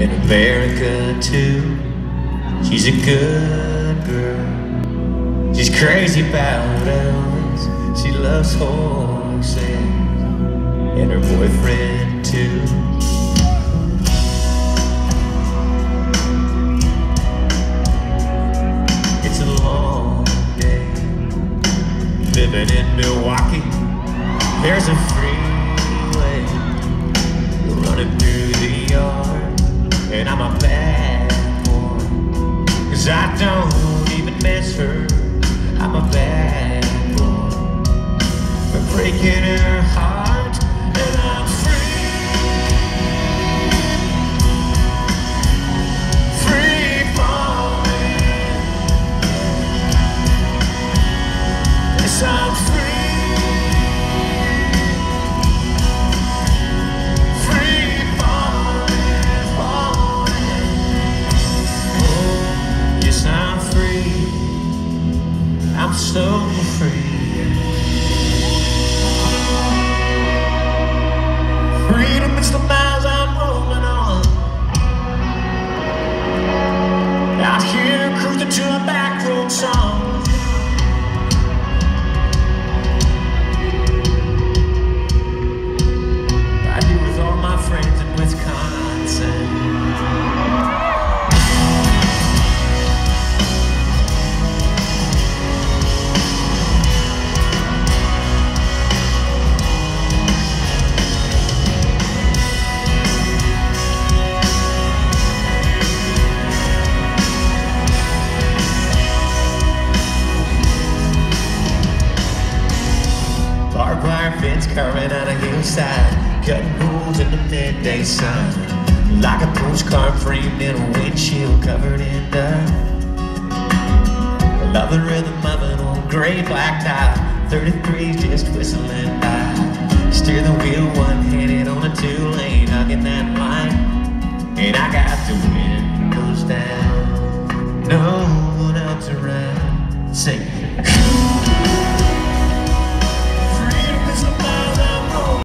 in America too. She's a good girl. She's crazy about Elvis. She loves horses and her boyfriend too. It's a long day living in Milwaukee. There's a freeway don't even miss her. I'm a bad boy for breaking her Out here cruising to a back road song. Wire fence carving on a hillside, cutting holes in the midday sun. Like a postcard framed in a windshield covered in dust. Love the rhythm of an old gray black tie, 33 just whistling by. Steer the wheel one-handed on a two-lane, hugging that line. And I got the windows down,